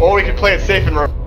Or we could play it safe and run.